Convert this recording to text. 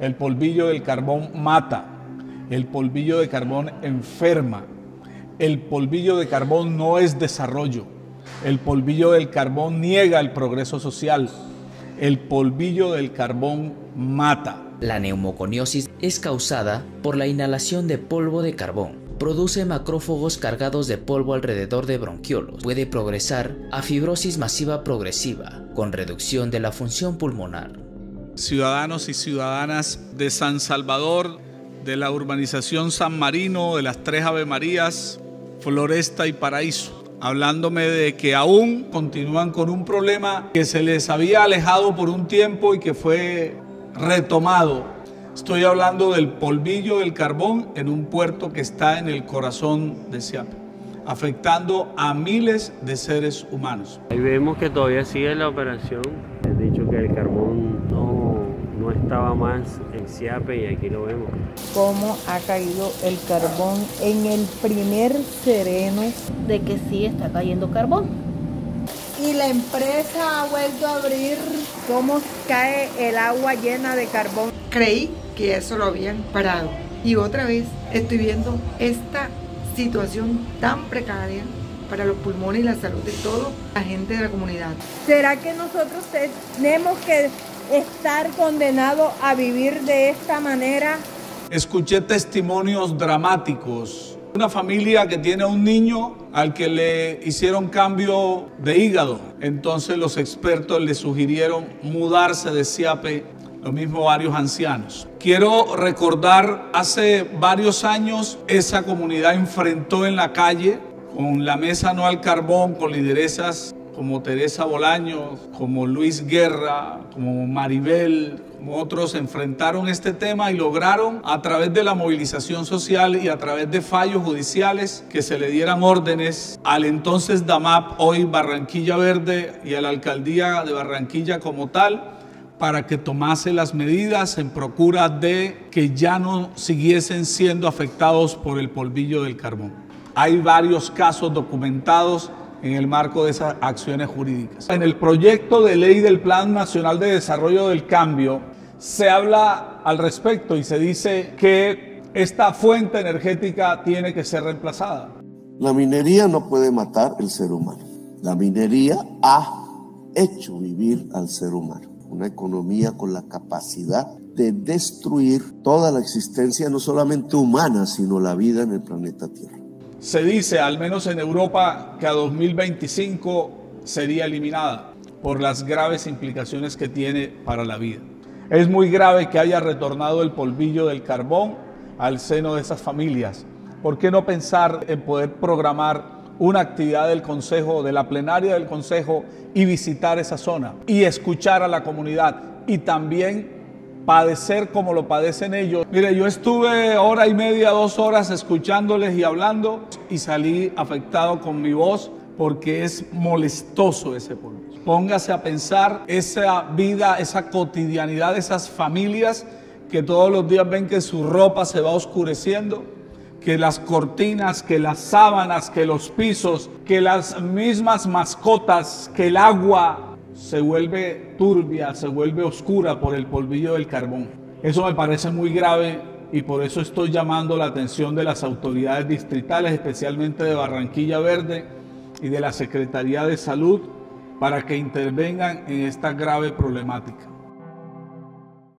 El polvillo del carbón mata, el polvillo de carbón enferma, el polvillo de carbón no es desarrollo, el polvillo del carbón niega el progreso social, el polvillo del carbón mata. La neumoconiosis es causada por la inhalación de polvo de carbón. Produce macrófagos cargados de polvo alrededor de bronquiolos. Puede progresar a fibrosis masiva progresiva, con reducción de la función pulmonar. Ciudadanos y ciudadanas de San Salvador, de la urbanización San Marino, de las Tres Ave Marías, Floresta y Paraíso, hablándome de que aún continúan con un problema que se les había alejado por un tiempo y que fue retomado. Estoy hablando del polvillo del carbón en un puerto que está en el corazón de Siape, afectando a miles de seres humanos. Ahí vemos que todavía sigue la operación. He dicho que el carbón no, no estaba más en Siape y aquí lo vemos. Cómo ha caído el carbón en el primer sereno de que sí está cayendo carbón. Y la empresa ha vuelto a abrir cómo cae el agua llena de carbón. Creí que eso lo habían parado. Y otra vez estoy viendo esta situación tan precaria para los pulmones y la salud de toda la gente de la comunidad. ¿Será que nosotros tenemos que estar condenados a vivir de esta manera? Escuché testimonios dramáticos. Una familia que tiene un niño al que le hicieron cambio de hígado. Entonces los expertos le sugirieron mudarse de Siape lo mismo varios ancianos. Quiero recordar, hace varios años esa comunidad enfrentó en la calle con la mesa no al carbón, con lideresas como Teresa Bolaños, como Luis Guerra, como Maribel, como otros, enfrentaron este tema y lograron a través de la movilización social y a través de fallos judiciales que se le dieran órdenes al entonces DAMAP, hoy Barranquilla Verde, y a la alcaldía de Barranquilla como tal, para que tomase las medidas en procura de que ya no siguiesen siendo afectados por el polvillo del carbón. Hay varios casos documentados en el marco de esas acciones jurídicas. En el proyecto de ley del Plan Nacional de Desarrollo del Cambio se habla al respecto y se dice que esta fuente energética tiene que ser reemplazada. La minería no puede matar el ser humano. La minería ha hecho vivir al ser humano una economía con la capacidad de destruir toda la existencia, no solamente humana, sino la vida en el planeta Tierra. Se dice, al menos en Europa, que a 2025 sería eliminada por las graves implicaciones que tiene para la vida. Es muy grave que haya retornado el polvillo del carbón al seno de esas familias. ¿Por qué no pensar en poder programar una actividad del Consejo, de la plenaria del Consejo y visitar esa zona y escuchar a la comunidad y también padecer como lo padecen ellos. Mire, yo estuve hora y media, dos horas escuchándoles y hablando y salí afectado con mi voz porque es molestoso ese pueblo. Póngase a pensar esa vida, esa cotidianidad de esas familias que todos los días ven que su ropa se va oscureciendo, que las cortinas, que las sábanas, que los pisos, que las mismas mascotas, que el agua se vuelve turbia, se vuelve oscura por el polvillo del carbón. Eso me parece muy grave y por eso estoy llamando la atención de las autoridades distritales, especialmente de Barranquilla Verde y de la Secretaría de Salud, para que intervengan en esta grave problemática.